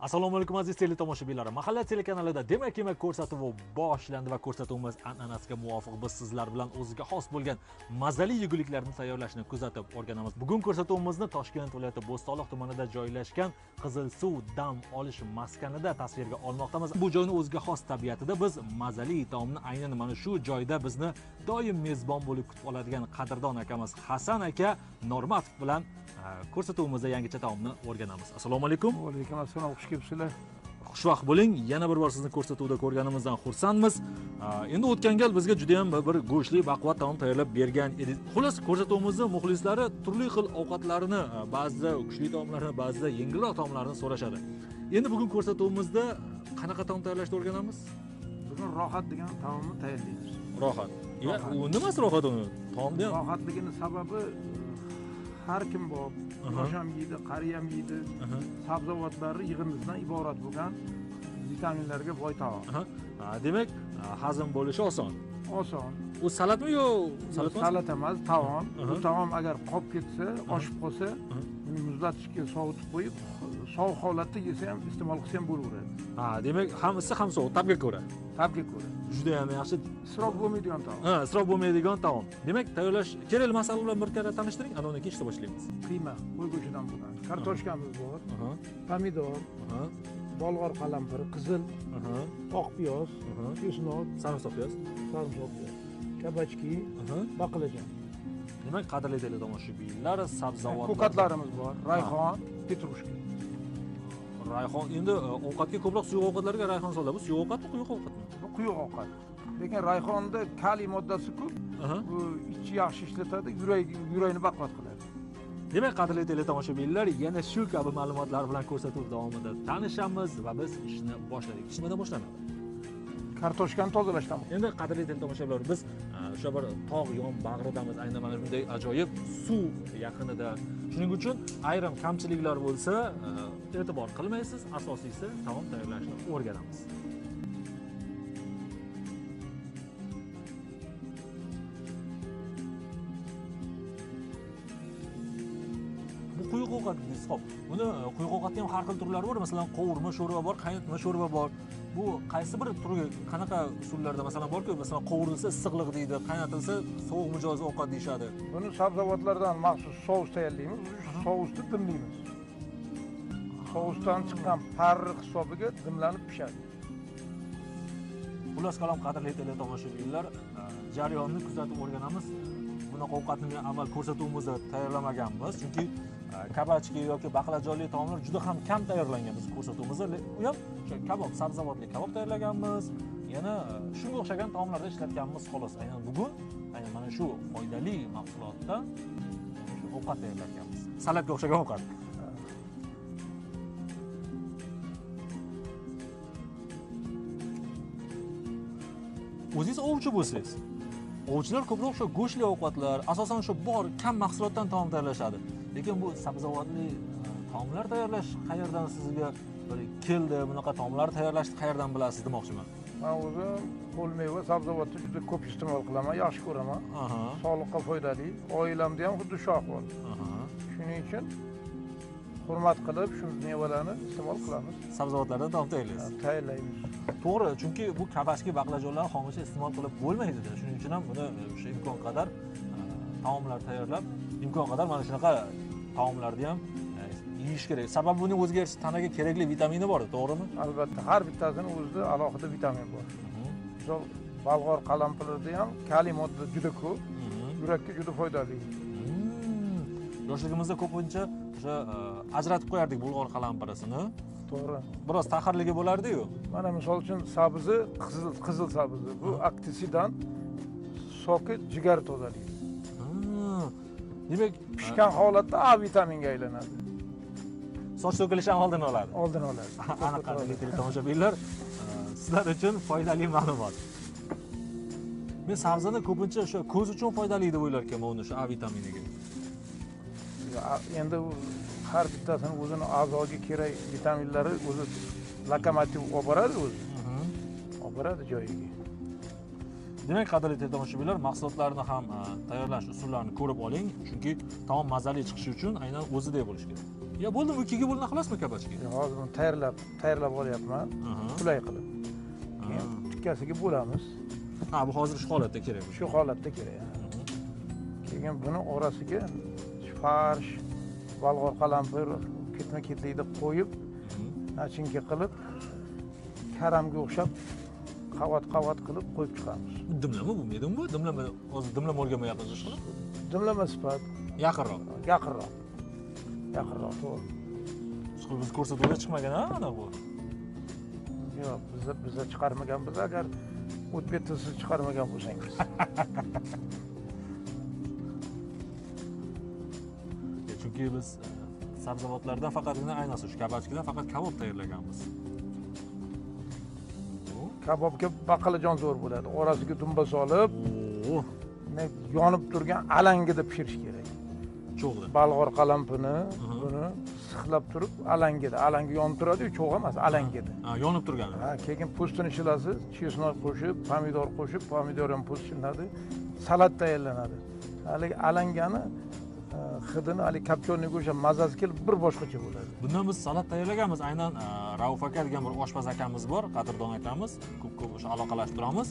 assalomu alaykum aziz teletomoshabinlar mahalla telekanalida demak yemak ko'rsatuvi boshlandi va ko'rsatuvimiz an'anasiga muvofiq biz sizlar bilan o'ziga xos bo'lgan mazali yeguliklarni tayyorlashni kuzatib o'rganamiz. Bugun ko'rsatuvimizni toshkent viloyati bo'stonliq tumanida joylashgan qizilsuv dam olish maskanida tasvirga olmoqdamiz. Bu joyni o'ziga xos tabiatida biz mazali taomni aynan mana shu joyda bizni doim mezbon bo'lib kutib oladigan qadrdon akamiz hasan aka normatov bilan ko'rsatuvimizda yangicha taomni o'rganamiz. Assalomu alaykum. Alaykum assalom xush kelibsizlar. Xushvaqt bo'ling. Yana bir bor sizni ko'rsatuvda ko'rganimizdan xursandmiz. Endi o'tgan gal bizga juda ham bir go'shtli baquvvat taom tayyorlab bergan edingiz xullas ko'rsatuvimizni muxlislari turli xil ovqatlarni ba'zida kuchli taomlarni ba'zida yengilroq taomlarni so'rashadi. Endi bugun ko'rsatuvimizda qanaqa taom tayyorlashni o'rganamiz? Bugun rohat degan taomni tayyorlaymiz. Rohat. U nimasi rohat uni? Taomda ham rohatligini sababi har kim bor. Yosh ham yeydi qari ham yeydi. Sabzavotlari yig'indisidan iborat bo'lgan vitaminlarga boy taom demak hazm bo'lishi oson. Oson. U salatmi yo salat salat emas taom. Bu taom agar qolib ketsa oshib qolsa uni muzlatishga sovutib qo'yib sovuq holatda yesa ham iste'mol qilsa ham bo'laveradi. Ha demak ham issiq ham sovuq tabga ko'ra. Tabga ko'ra. Juda ham yaxshi. Isrof bo'lmaydigan taom. Ha isrof bo'lmaydigan taom. Demak tayyorlash kerakli masala bilan bir karra tanishtiring ana undan keyin ishla boshlaymiz. Qiyma qo'y go'shtidan bo'lgan kartoshkamiz bor pomidor bolg'or qalampir qizil oq piyoz chesnok sarimsoq piyoz. sarimsoq kabachki aha. baqlajon demak qadrli teletomoshabinlar sabzavot ko'katlarimiz bor rayhon petrushka rayhon endi e, ovqatga ko'proq suyuq ovqatlarga rayhon soladi bu suyuq ovqatmi quyuq ovqatmi bu quyuq ovqat. Lekin rayhonda kaliy moddasi ko'p. Bu ichni yaxshi ishlatadi yurak yurakni baquvvat qiladi. Demak qadrli teletomoshabinlar yana shu kabi ma'lumotlar bilan ko'rsatuv davomida tanishamiz va biz ishni boshladik. Nimadan boshlanadi kartoshkani tozalashdan endi qadrli teletomoshabinlar biz e, o'sha bir tog' yon bag'ridamiz aynan mana shunday ajoyib suv yaqinida. Shuning uchun ayrim kamchiliklar bo'lsa e, e'tibor qilmaysiz asosiysi taom tayyorlashni o'rganamiz. Bu quyuq ovqat deysiz hop buni e, quyuq ovqatni ham har xil turlari bor masalan qovurma sho'rva bor qaynatma sho'rva bor. Bu qaysi bir turiga qanaqa usullarda masalan borku masalan qovurilsa issiqliq deydi qaynatilsa sovuq mijoz ovqat deyishadi. Buni sabzavotlardan maxsus sous tayyorlaymiz. Sousni dimlaymiz. Sousdan chiqqan parri hisobiga dimlanib pishadi. Xullas kalom qadrli teletomoshabinlar e, jarayonni kuzatib o'rganamiz. Bunaqa ovqatni men avval ko'rsatuvimizda tayyorlamaganmiz. Chunki kabachki yoki baqlajonli taomlar juda ham kam tayyorlangan biz ko'rsatuvimizda u ham o'sha kabob sabzavotli kabob tayyorlaganmiz. Yana e, shunga o'xshagan taomlarda ishlatganmiz xolos. Aynan bugun aynan mana shu foydali mahsulotdan ovqat tayyorlayotganmiz. Salatga o'xshagan ovqat. O'zingiz ovchi bo'lsangiz ovchilar ko'proq o'sha go'shtli ovqatlar asosan o'sha bor kam mahsulotdan taom tayyorlashadi. Lekin bu sabzavotli e, taomlar tayyorlash qayerdan sizga keldi? Bunaqa taomlar tayyorlashni qayerdan bilasiz demoqchiman. Man o'zim qo'l meva sabzavotni juda ko'p iste'mol qilaman yaxshi ko'raman. Sog'liqqa foydali oilamda ham xuddi shu ahvol. Shuning uchun hurmat qilib shu mevalarni iste'mol qilamiz. Sabzavotlardan taom tayyorlaysiz? Tayyorlaymiz. To'g'ri chunki bu kabachki baqlajonlarni xomushcha iste'mol qilib bo'lmaydida. Shuning uchun ham buni e, o'sha imkon qadar taomlar tayyorlab imkon qadar mana shunaqa taomlarni ham e, yeyish kerak. Sababi buning o'ziga yarasha tanaga kerakli vitamini bor to'g'rimi? Albatta har bittasini o'zida alohida vitamin bor. Misol bolg'or qalampirida ham kaliy modda juda ko'p. Mhm. yurakka juda foydali. Mm. yoshligimizda ko'pincha o'sha e, ajratib qo'yardik bulg'or qalampirisini to'g'ri. Biroz taxirligi bo'lardiyu. Mana misol uchun sabzi qizil qizil sabzi. Bu antioksidan soki jigar tozalaydi. Demak pishgan holatda a vitaminga aylanadi. Soch to'kilishini oldini oladi. Oldini oladi. Aniq qadrli tomoshabinlar e, sizlar uchun foydali ma'lumot. Men sabzini ko'pincha o'sha ko'z uchun foydali deb o'ylar ekanman uni o'sha a vitaminiga. Endi har bittasini o'zini a'zoga kerak vitaminlari o'zi lokomotiv olib boradi o'zi. Olib boradi joyiga demak qadrli teletomoshabinlar mahsulotlarni ham e, tayyorlash usullarini ko'rib oling. Chunki taom mazali chiqishi uchun aynan o'ziday bo'lishi kerak. Yo bo'ldimi ikkiga bo'linadi xolasmi kabachka hozir buni tayyorlab tayyorlab olyapman. Qulay qilib. Keyin tikkasiga bo'lamiz. Ha bu hozir shu holatda kerak shu holatda kerak keyin buni orasiga farsh bolg'or qalampir ketma ketlikda qo'yib nachinka qilib karamga o'xshab qavat qavat qilib qo'yib chiqamiz. Dimlama bo'lmaydimi bu dimlama hozir dimlama o'rganmayapmiz ishqilib dimlama sifat. Yaqinroq. Yaqinroq. Yaqinroq to'g'ri. Biz ko'rsatuvda chiqmagan a ana bu. Yo'q biza biza chiqarmaganmiz agar o'tbetda siz chiqarmagan bo'lsangiz. Chunki biz e, sabzavotlardan faqatgina ayniqsa shu kabachkadan faqat kabob tayyorlaganmiz kabobga baqlajon zo'r bo'ladi. Orasiga dumba solib yonib turgan alangada pishirish kerak. Cho'g'da balg'or qalampini buni sixlab turib alangada. Alanga yonib turadiyu cho'g' emas alangada. Ha, yonib turgani. Ha keyin po'stini shilasiz chesnok qo'shib pomidor qo'shib pomidor ham po'st shilinadi salat tayyorlanadi. Haligi alangani hidini haligi kopchonniga o'xshab mazasi kelib bir boshqacha bo'ladi. Bundan biz salat tayyorlaganmiz. Aynan e, rauf aka degan bir oshpaz akamiz bor qadrdon akamiz. Ko'p ko'p o'sha aloqalashib turamiz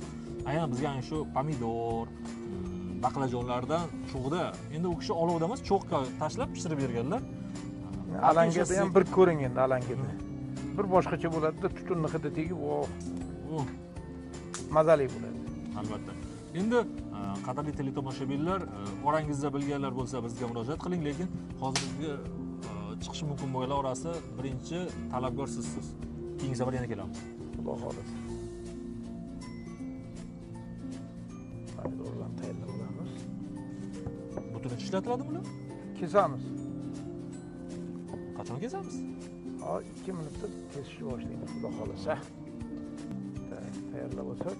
aynan bizga ana shu pomidor mm, baqlajonlardan cho'g'da. Endi u kishi olovda emas cho'qqa tashlab pishirib berganlar. Alangada ham bir ko'ring endi alangada bir boshqacha bo'ladida tutunni hidi tegib oh Oh, mazali bo'ladi. Albatta endi e, qadrli teletomoshabinlar e, orangizda bilganlar bo'lsa bizga murojaat qiling lekin hozir bizga e, chiqishi mumkin bo'lganlar orasida birinchi talabgor sizsiz keyingi safar yana kelamiz xudo xohlasa. Pomidorlarni tayyorlab olamiz butun ishlatiladimi ular? Kesamiz. Qachon kesamiz? Hozir ikki minutda kesishni boshlaymiz. Xudo xohlasa. Tayyorlab olsak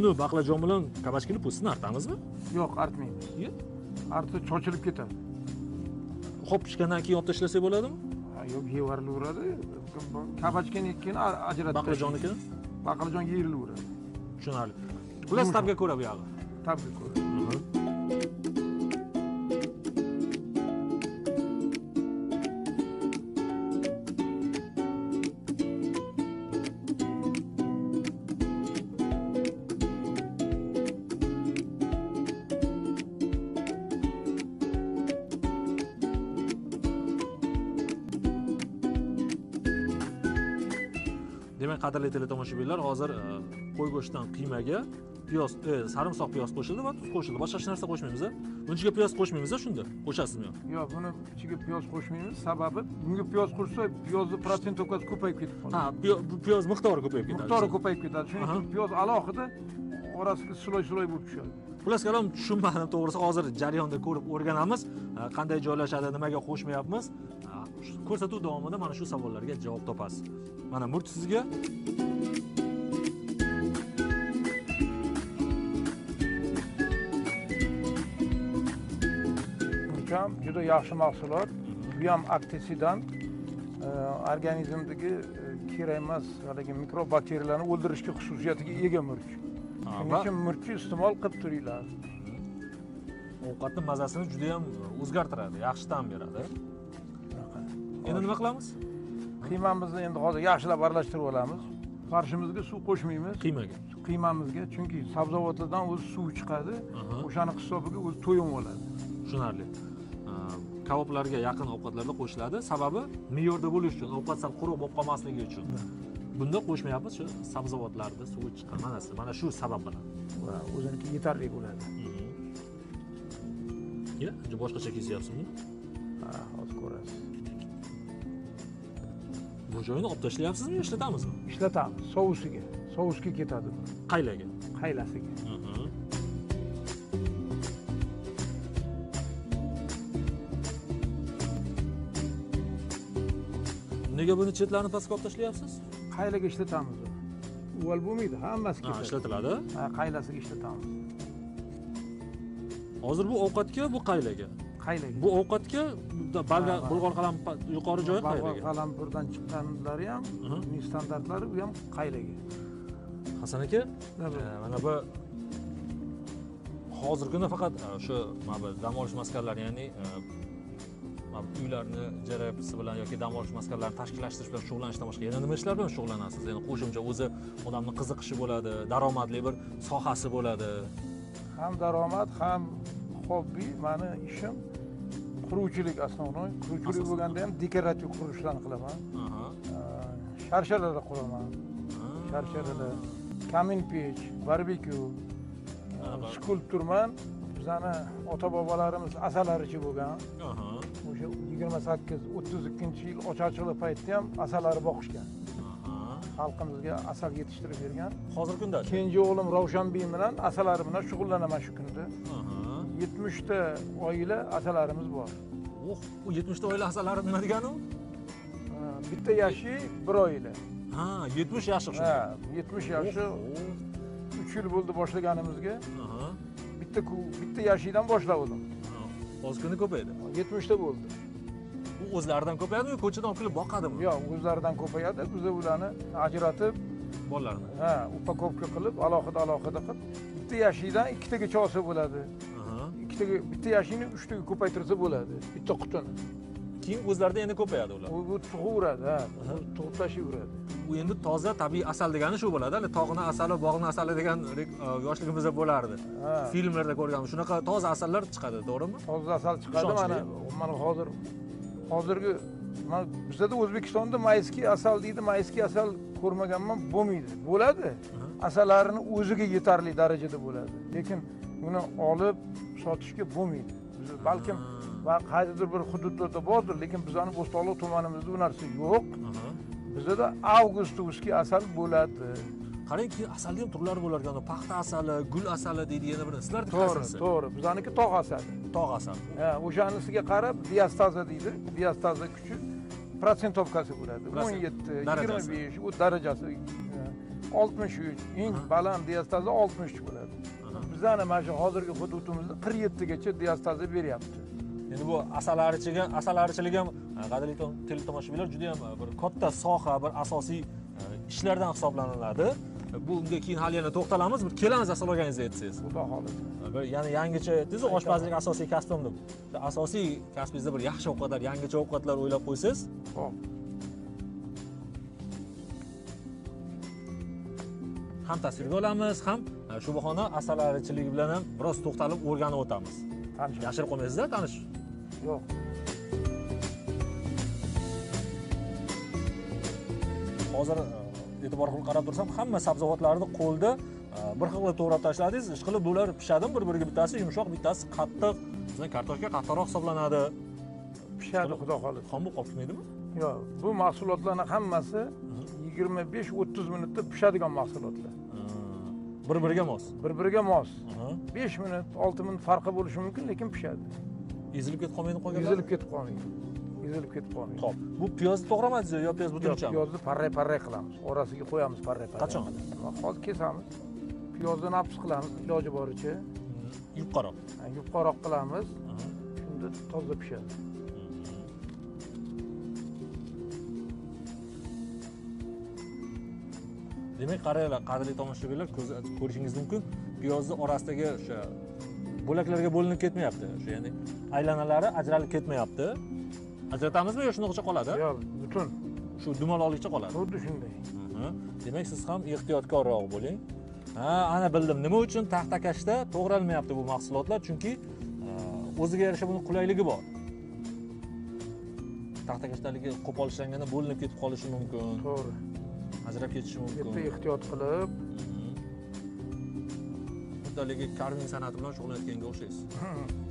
buni baqlajon bilan kabachkani po'stini artamizmi yo'q artmaymiz artsa chochilib ketadi. Ho'p pishgandan keyin olib tashlasak bo'ladimi? Yo'q yevarilaveradi kabachkani keyin ajratib baqlajonnikini baqlajon yeyrilaveradi tushunarli. Xullas tabga ko'ra buyog'i tabrik ko'ra qadrli teletomoshabinlar hozir e, qo'y go'shtidan qiymaga piyoz e, sarimsoq piyoz qo'shildi va tuz qo'shildi. Boshqa hech narsa qo'shmaymiz buni ichiga piyoz qo'shmaymiz shunda? Qo'shasizmi? Yo'q yo'q buni ichiga piyoz qo'shmaymiz. Sababi bunga piyoz qo'shsa piyozni protsent o'tkazib ko'payib ketib qoladi. Ha piyoz miqdori ko'payib ketadi. Miqdori ko'payib ketadi. Shuning uchun piyoz alohida orasiga sloy sloy bo'lib tushadi. Xullas kalom tushunmadim to'g'risi. Hozir jarayonda ko'rib o'rganamiz. Qanday joylashadi nimaga qo'shmayapmiz? Ko'rsatuv davomida mana shu savollarga javob topasiz. Mana murch sizga. Murch ham juda yaxshi mahsulot. Bu ham aktisiddan organizmdagi e, kerak emas haligi mikrobakteriyalarni o'ldirishga xususiyatiga ega murch shuning uchun murchni iste'mol qilib turinglar. Ovqatni mazasini juda ham o'zgartiradi yaxshi ta'm beradi. Endi nima qilamiz? Qiymamizni endi hozir yaxshilab aralashtirib olamiz. Farshimizga suv qo'shmaymiz. Qiymaga. Qiymamizga chunki sabzavotlardan o'zi suv chiqadi. O'shani hisobiga o'zi to'yim oladi tushunarli. Kaboblarga yaqin ovqatlarda qo'shiladi. Sababi me'yorda bo'lishi uchun ovqat sal quruq bo'lib qolmasligi uchun bunda qo'shmayapmiz shu sabzavotlarni suvi chiqqan. Mana shu- mana shu sabab bilan. Va o'ziniki yetarli bo'ladi. Ya boshqacha kesyapsizmi ha hozir ko'rasiz. Bu joyini olib tashlayapsizmi yo ishlatamizmi? Ishlatamiz. Sousiga sousga ketadi bu. Qaylaga? Qaylasiga. Nega buni chetlarini pastga olib tashlayapsiz qaylaga ishlatamiz uvval bo'lmaydi hammasi ha ketadi ishlatiladi. Ha qaylasiga ishlatamiz. Hozir bu ovqatga bu qaylaga? Qaylaga. Bu ovqatga bulg'or qalam pa- yuqori joyi Balg'or qayerga qalampirdan chiqqanlari ham uning standartlari u ham qaylaga. Hasan aka? E, mana bu hozirgi kunda faqat e, o'sha mana bu dam olish maskanlari ya'ni e, uylarni ijara bilan yoki dam olish maskanlarini tashkillashtirish bilan shug'ullanishdan boshqa yana nima ishlar bilan shug'ullanasiz? Ya'ni qo'shimcha o'zi odamni qiziqishi bo'ladi daromadli bir sohasi bo'ladi. Ham daromad ham hobbi. Mani ishim quruvchilik основной quruvchilik bo'lganda ham dekorativ qurishlarni qilaman. Aha. sharshalar quraman. Ha. sharshalar kamin pech barbekyu bar- skulpturman. Bizani ota bobolarimiz asalarichi bo'lgan. O'sha yigirma sakkiz o'ttiz ikkinchi yil ocharchilik paytida ham asalari boqishgan. Xalqimizga asal yetishtirib bergan. Hozirgi kunda kenja o'g'lim ravshanbek bilan asalari bilan shug'ullanaman shu kunda. Yetmishta oila asalarimiz bor. Oh, bu 70 ta oila asalari nima degani u? Bitta yashi bir oila. Ha, 70 yoshli shu. ha yetmish yashi uch yil bo'ldi boshlaganimizga. Bitta bitta yashikdan boshladim Kunda ko'paydi. yetmishta bo'ldi U o'zlaridan ko'payadimi, ko'chadan olib kelib boqadimi? yo'q o'zlaridan ko'payadi biz ularni ajratib Bolalarni. ha upakovka qilib alohida alohida qilib bitta yashikdan ikkitagacha olsa bo'ladi ikkitaga bitta yashikni uchtaga ko'paytirsa bo'ladi bitta qutini Keyin o'zlaridan endi ko'payadi ular. u tug'averadi ha tug'ib tashlayveradi Bu endi toza tabiiy asal degani shu bo'ladi. Tog'ni asali, bog'ni asali degan e, yoshligimizda bo'lardi. Filmlarda ko'rganmiz. Shunaqa toza asallar chiqadi, to'g'rimi? toza asal chiqadi mana mana hozir hozirgi mana bizada o'zbekistonda mayskiy asal deydi mayskiy asal ko'rmaganman bo'lmaydi bo'ladi asalarini o'ziga yetarli darajada bo'ladi lekin uni olib sotishga bo'lmaydi balkim qaysidir bir hududlarda bordir lekin bizani bo'stonliq tumanimizda u narsa yo'q. Bizada avgustovskiy asal bo'ladi. Qarang, keyin asalni ham turlari bo'lar ekan. Paxta asali, gul asali deydi yana bir. Sizlarniki to'g'ri to'g'ri. Bizaniki tog' asali. Tog' asali. Ha, o'shanisiga qarab diastaza deydi. Diastaza kuchi protsentovkasi bo'ladi. O'n yetti yigirma besh u darajasi oltmish uch eng baland diastaza oltmish uch bo'ladi. Bizani mana shu hozirgi hududimizda qirq yettigacha diastaza beryapti endi bu asalarichiga asalarichilik ham e, qadrli to- teletomoshabinlar juda ham e, bir katta soha bir asosiy e, ishlardan hisoblaniladi. E, bu unga keyin hali yana to'xtalamiz. Bir kelamiz asal organizatsiya etsangiz. Xudo xohlasa bir yana yangicha aytdingiz oshpazlik asosiy kasbim deb. Asosiy kasbingizda bir yaxshi ovqatlar yangicha ovqatlar o'ylab qo'ysangiz. Xo'p, ham tasvirga olamiz ham shu bahona asalarichiligi bilan ham biroz to'xtalib o'rganib o'tamiz. Yashirib qolmaysizda tanish yo'q. Hozir e, e'tibor qilib qarab tursam hamma sabzavotlarni qo'lda e, bir xil qilib to'g'rab tashladingiz ishqilib bular pishadimi bir biriga bittasi yumshoq bittasi qattiq. Bizdan kartoshka qattiqroq hisoblanadi. Pishadi xudo xohlasa. xom bo'lib qolib ketmaydimi yo'q bu mahsulotlarni hammasi yigirma besh o'ttiz minutda pishadigan mahsulotlar. Bir biriga mos. Bir biriga mos besh minut olti minut farqi bo'lishi mumkin lekin pishadi ezilib ketib qolmaydi qolganlar. Ezilib ketib qolmaydi. Ezilib ketib qolmaydi. Xo'p, bu piyozni to'g'ramadingiz yo piyoz butunchami piyozni parray parray qilamiz. Orasiga qo'yamiz parray parray. Qachon? Hozir kesamiz. Piyozni nafs qilamiz iloji boricha. Yupqaroq. Yupqaroq qilamiz. Shunda toza pishadi. Demak qaranglar qadrli tomoshabinlar ko'rishingiz mumkin. Piyozni orasidagi o'sha bo'laklarga bo'linib ketmayapti. O'sha ya'ni aylanalari ajralib ketmayapti. Ajratamizmi yo shunaqacha qoladi? Yo'q butun. Shu dumaloqlikcha qoladi. Xuddi shunday. Demak siz ham ehtiyotkorroq bo'ling. Ha ana bildim. Nima uchun taxtakashda to'g'ralmayapti bu mahsulotlar? Chunki e, o'ziga yarasha buni qulayligi bor. Taxtakashdaligi qo'pol ishlanganda bo'linib ketib qolishi mumkin. To'g'ri. Ajrab ketishi mumkin. Bitta ehtiyot qilib. Xuddi haligi karving san'ati bilan shug'ullanayotganga o'xshaysiz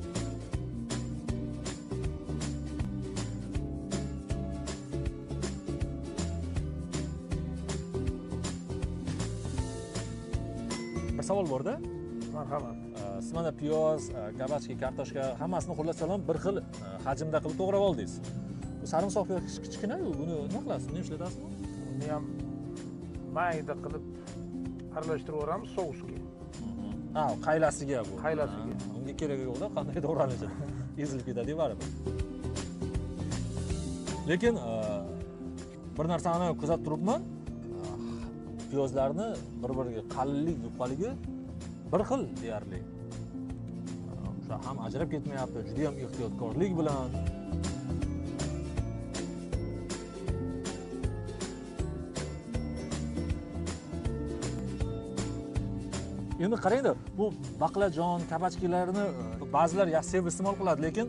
savol borda marhamat Э, siz mana piyoz kabachka kartoshka hammasini xullas salom bir xil e, hajmda qilib to'g'rab oldingiz. Bu sarimsoq piyoz kichkinayu buni nima qilasiz? Buni ishlatasizmi uni ham mayda qilib aralashtirib yuboramiz sousga ha qaylasiga bu. Qaylasiga. Unga keragi yo'qda qanday to'g'ralishi ezilib ketadiyu baribir lekin e, bir narsani kuzatib turibman piyozlarni bir biriga qalinlik yupqaligi bir xil deyarli. O'sha ham ajrab ketmayapti judayam ehtiyotkorlik bilan. Endi qarangda bu baqlajon kabachkilarni e, ba'zilar yaxshi sevib iste'mol qiladi lekin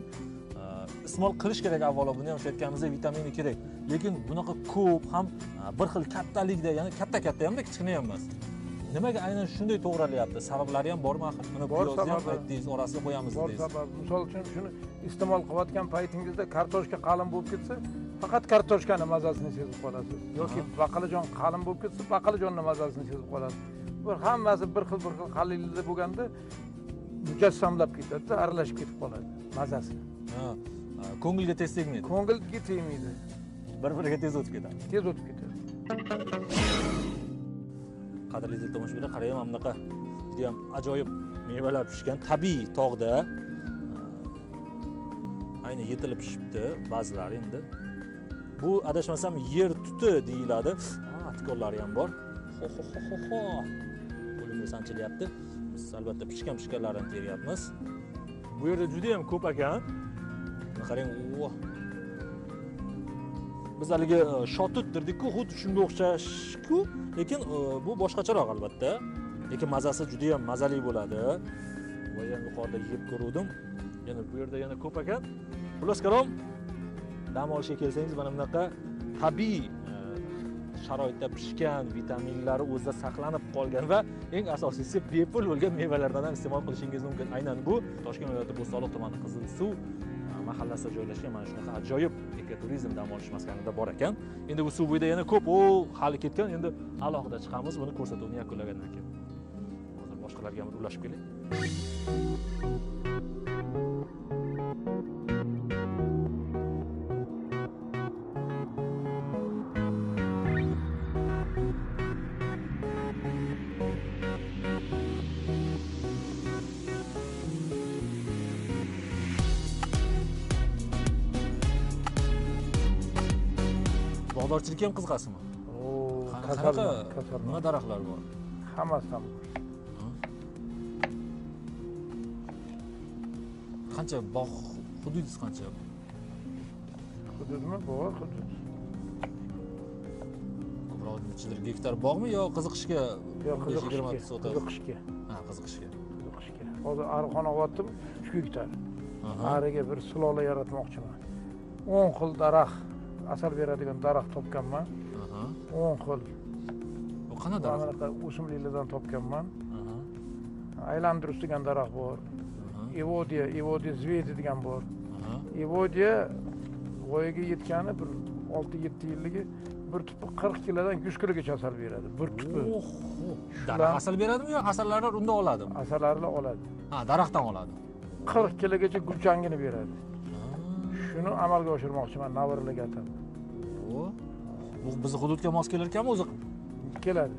iste'mol qilish kerak avvalo buni ham o'sha aytganimizdek vitamini kerak. Lekin bunaqa ko'p ham e, bir xil kattalikda ya'ni katta katta hamda kichkina ham emas. Nimaga aynan shunday to'g'ralyapti sabablari ham bormi axir? Mana Bor ham aytdingiz orasiga qo'yamiz bor sabab misol uchun shuni iste'mol qilayotgan paytingizda kartoshka qalin bo'lib ketsa faqat kartoshkani mazasini sezib qolasiz. Yoki baqlajon qalin bo'lib ketsa baqlajonni mazasini sezib qolasiz. Bir hammasi bir xil bir xil qalinlikda bo'lganda mujassamlab ketadida aralashib ketib qoladi mazasi e, ko'ngilga tez tegmaydi ko'ngilga tegmaydi bir biriga tez o'tib ketadi. Tez o'tib ketadi. Qadrli tomoshabinlar qarang mana bunaqa judayam ajoyib mevalar pishgan. Tabiiy tog'da ayni yetilib pishibdi ba'zilari endi. Bu adashmasam yer tuti deyiladi. Tikonlari ham bor. Ho ho ho ho ho. Qo'limda sanchilyapti. Biz albatta pishgan pishganlarini teryapmiz bu yerda judayam ko'p ekan qarang o biz haligi e, shotut dedikku xuddi shunga o'xshashku. Lekin e, bu boshqacharoq albatta. Lekin mazasi juda yam mazali bo'ladi. Va ham yuqorida yeb ko'ruvdim. Yana bu yerda yana ko'p ekan xullas kalom dam olishga kelsangiz mana bunaqa tabiiy e, sharoitda pishgan vitaminlari o'zida saqlanib qolgan va eng asosiysi bepul bo'lgan mevalardan ham iste'mol qilishingiz mumkin. Aynan bu toshkent viloyati bo'stonliq tumani qizilsuv. suv mahallasida joylashgan mana shunaqa ajoyib ekoturizm dam olish maskanida bor ekan. Endi bu suv bo'yida yana ko'p u hali ketgan. Endi alohida chiqamiz buni ko'rsatuvni yakunlagandan keyin. Hozir boshqalarga ham ulashib kelaylik bog'dorchilikka ham qiziqasizmi qanaqa nima daraxtlar bor? Hammasi ham qancha bog' hududingiz qancha? Hududmi? Bor hudud ko'proq nechadir gektar bog'mi yo qiziqishga yo 15 yigirma qiziqishga qiziqishga. Ha qiziqishga. Qiziqishga. Hozir arixon olyaptim uch gektar. Ariga bir sulola yaratmoqchiman. O'n xil daraxt asal beradigan daraxt topganman. O'n xil. Bu qanaqa daraxt? Bunaqa o'simliklardan topganman. Aha. aylantirus degan daraxt bor. Evodiya evodiya zvedi degan bor. Evodiya voyaga yetgani bir olti yetti yilligi bir tupi qirq kilodan yuz kilogacha asal beradi. Bir tupi. Daraxt asal beradimi yo asallarni unda oladimi asallarni oladi. Ha daraxtdan oladi. Qirq kilogacha gulchangini beradi. Shuni amalga oshirmoqchiman navaralarga atab bu bizni hududga mos kelar ekanmi o'zi? Keladi.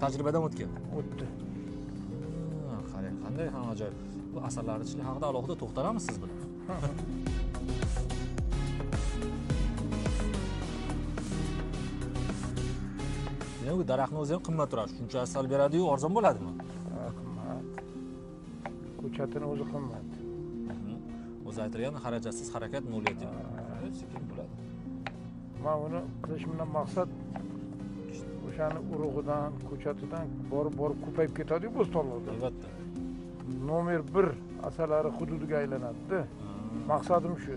Tajribadan o'tgan. O'tdi. Qarang qanday ham ajoyib. Bu asalarichilik haqida alohida to'xtalamiz siz bilan. Demak bu daraxtni o'zi ham qimmatroq shuncha asal beradiyu arzon bo'ladimi? Qimmat. Ko'chatini o'zi qimmat. O'zi aytilgan xarajatsiz harakat nol yetim sekin bo'ladi man uni qilishimdan maqsad o'shani urug'idan ko'chatidan borib borib ko'payib ketadiyu bo'stonliqda albatta nomer bir asalari hududiga aylanadida maqsadim shu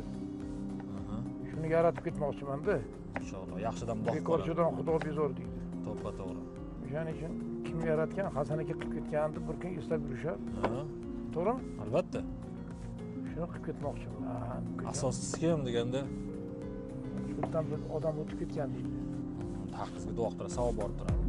shuni yaratib ketmoqchimanda inshaalloh yaxshidan boqib bekorchidan xudo bezor deydi to'ppa to'g'ri o'shaning uchun kim yaratgan hasan aka qilib ketganini bir kun eslab yurishar Ha, to'g'rimi albatta shuni qilib ketmoqchiman asoschisi kim deganda shu bir odam o'tib ketgan. Deydi haqqingizga duo qilib turadi savob borib turadi.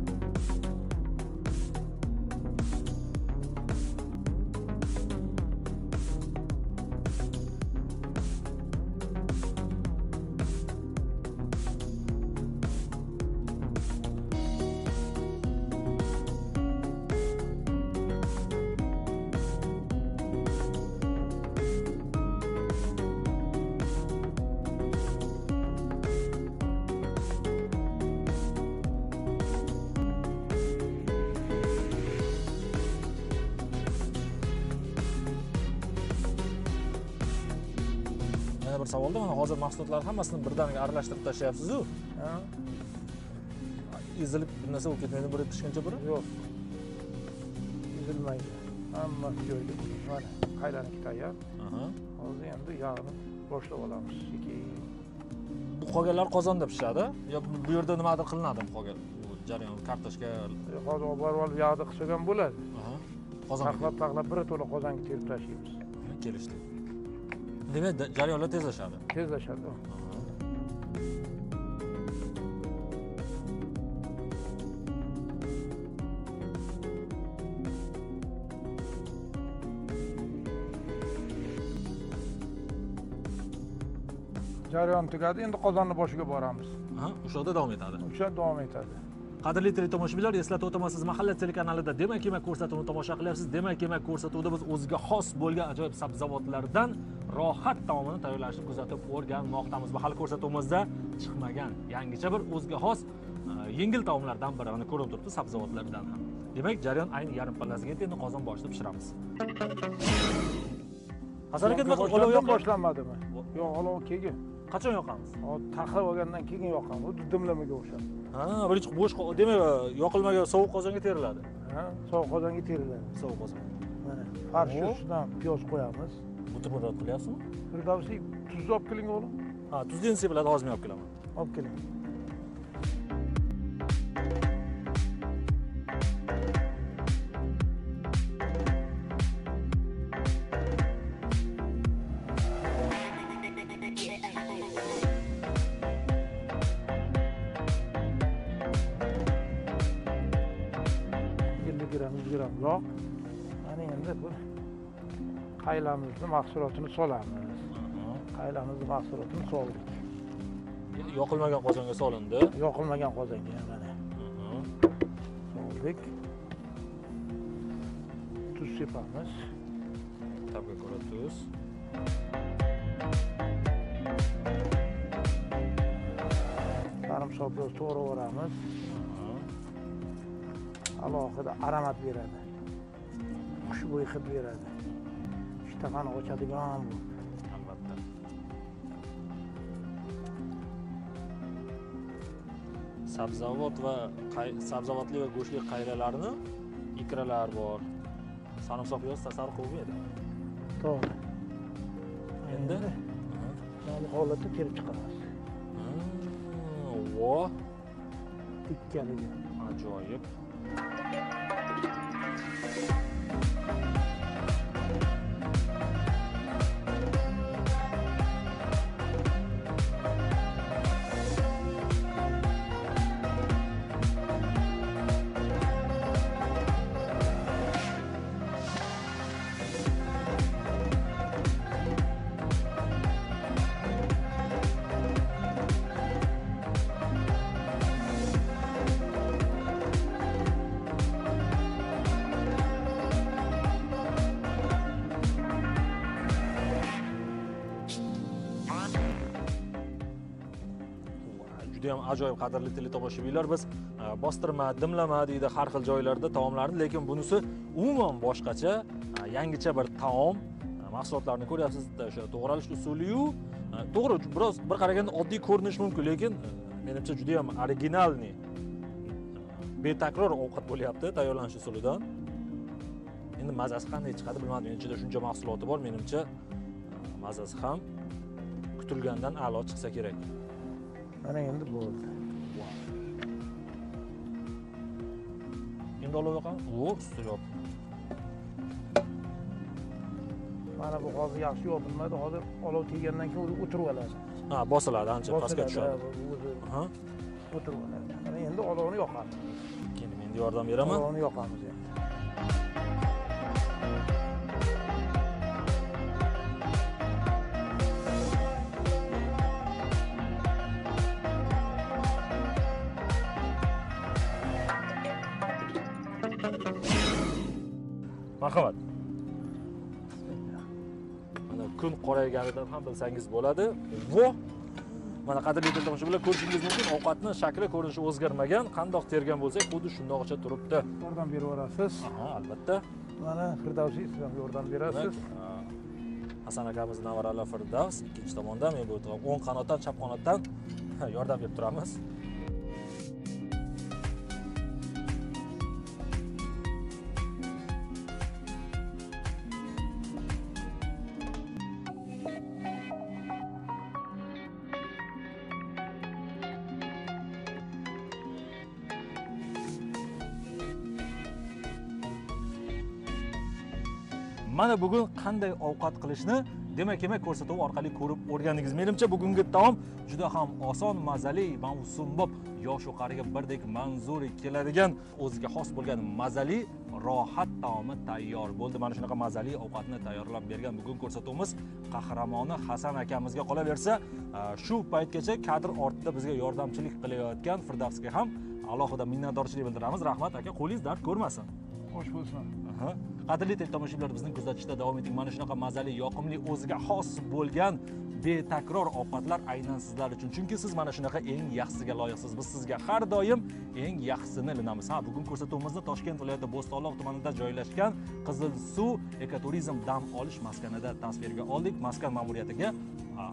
Savolda mana hozir mahsulotlarni hammasini birdaniga aralashtirib tashlayapsiz-ku. Ha? Ezilib bir narsa bo'lib ketmaydi bir pishguncha biri. yo'q. Ezilmaydi. Hammasi joyiga mana qaylaniki tayyor hozir endi yog'ni boshlab olamiz. Sekin Bu qolganlar qozonda pishadi? Yo bu- yerda nimadir qilinadimi qolgan jarayon kartoshka? Hozir olib borib olib yog'da qilsak ham bo'ladi. Aha. Qozonga taxlab taxlab bir to'la qozonga terib tashlaymiz. Kelishdi دیمه جاری حالا تیزه شده تیزه شده جاری هم تگرده این دو قضان باشگه بارمز ها؟ اون شده دوامی تاده؟ اون شده دوامی تاده qadrli teletomoshabinlar eslatib o'taman siz mahalla telekanalida. Demak yemak ko'rsatuvini tomosha qilyapsiz. Demak yemak ko'rsatuvida biz o'ziga xos bo'lgan ajoyib sabzavotlardan rohat taomini tayyorlashni kuzatib o'rganmoqdamiz. Va hali ko'rsatuvimizda chiqmagan yangicha bir o'ziga xos e, yengil taomlardan biri mana ko'rinib turibdi sabzavotlardan ham. Demak jarayon ayni yarim pallasiga yetdi endi qozon boshida pishiramiz. Hasan aka nima qilib boshlanmadimi? Yo'q olov keyin qachon yoqamiz? Taxlab olgandan keyin yoqamiz. Xuddi dimlamaga o'xshab. Ha birinchi bo'sh demak yoqilmagan sovuq qozonga teriladi. Ha, sovuq qozonga teriladi. Sovuq qozon. Mana farsh ustidan piyoz qo'yamiz. Buterbrod qilyapsizmi? Firdavsiy tuzni olib keling o'g'lim ha tuzni endi sepiladi hozir men olib kelaman. Olib keling qaylamizni mahsulotini solamiz qaylamizni mahsulotini soldik yoqilmagan qozonga solindi. Yoqilmagan qozonga mana. Soldik tuz sepamiz. Tabga ko'ra tuz. Sarimsoq piyoz to'g'rayveramiz alohida aromat beradi. Xushbo'y hid beradi ishtahani ochadigan bu albatta sabzavot va sabzavotli va go'shtli qayralarni ikralar bor. Sarimsoq piyoz tasavvur qilib bo'lmaydi to'g'ri. Endi? mana holatda terib chiqamiz. Vo tikkaniga ajoyib judayam ajoyib qadrli teletomoshabinlar biz e, bostirma dimlama deydi har xil joylarda taomlarni lekin bunisi umuman boshqacha e, yangicha bir taom. E, mahsulotlarni ko'ryapsiz o'sha to'g'ralish usuliyu. To'g'ri biroz bir qaraganda oddiy ko'rinishi mumkin lekin menimcha menimcha judayam originalniy betakror ovqat bo'lyapti tayyorlanish usulidan. Endi mazasi qanday chiqadi bilmadim ichida shuncha mahsuloti bor menimcha mazasi ham kutilgandan a'lo chiqsa kerak. Mana endi bo'ldi endi olov yoqamiz. O usti yop mana bu hozir yaxshi yopilmadi hozir olov tegandan keyin o'zi o'tirib oladi. Ha bosiladi ancha pastga tushadi. o'tirib oladi. Mana endi olovni yoqamiz. Keyin men endi yordam beraman. Olovni yoqamiz endi qorayganidan ham bilsangiz bo'ladi. Vo mana qadrli tomoshabinlar ko'rishingiz mumkin. Ovqatni shakli ko'rinishi o'zgarmagan. Qandoq tergan bo'lsak xuddi shundoqcha turibdi. Yordam beraverasiz aha albatta. Mana firdavsiy siz ham yordam berasiz. Hasan akamiz nevaralari firdavs ikkinchi tomondan men bu o'ng qanotdan chap qanotdan yordam berib turamiz mana bugun qanday ovqat qilishni demak yemak ko'rsatuvi orqali ko'rib o'rgandingiz. Menimcha bugungi taom juda ham oson mazali mavsumbob yoshu qariga birdek manzur keladigan o'ziga xos bo'lgan mazali rohat taomi tayyor bo'ldi. Mana shunaqa mazali ovqatni tayyorlab bergan bugun ko'rsatuvimiz qahramoni hasan akamizga qolaversa shu paytgacha kadr ortida bizga yordamchilik qilayotgan firdavsga ham alohida minnatdorchilik bildiramiz. Rahmat aka qo'lingiz dard ko'rmasin. Xo'sh bo'lsin. Qadrli teletomoshabinlar bizni kuzatishda davom eting. Mana shunaqa mazali yoqimli o'ziga xos bo'lgan betakror ovqatlar aynan sizlar uchun. Chunki siz mana shunaqa eng yaxshisiga loyiqsiz. Biz sizga har doim eng yaxshisini ilinamiz ha bugun ko'rsatuvimizni toshkent viloyati bo'stonliq tumanida joylashgan qizil suv ekoturizm dam olish maskanida tasvirga oldik. Maskan ma'muriyatiga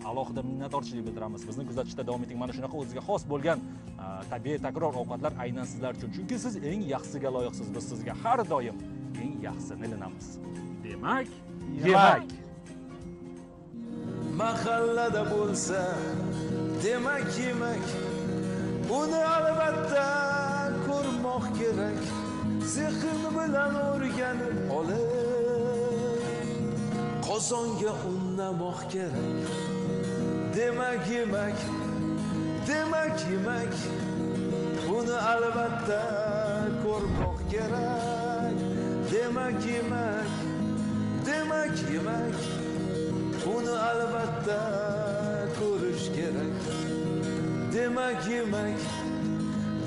alohida minnatdorchilik bildiramiz. Bizni kuzatishda davom eting. Mana shunaqa o'ziga xos bo'lgan tabiiy takror ovqatlar aynan sizlar uchun. Chunki siz eng yaxshisiga loyiqsiz. Biz sizga har doim eng yaxshisini ilinamiz demak yemak mahallada bo'lsa demak yemak. Uni albatta ko'rmoq kerak. Zehn bilan o'rganib olib qozonga unnamoq kerak. Demak yemak. Demak yemak. Buni albatta ko'rmoq kerak demak yemak demak yemak. Buni albatta ko'rish kerak demak yemak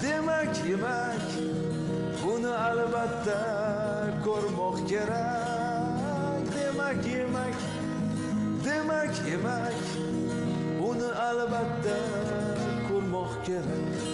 demak yemak. Buni albatta ko'rmoq kerak demak yemak demak yemak. Buni albatta ko'rmoq kerak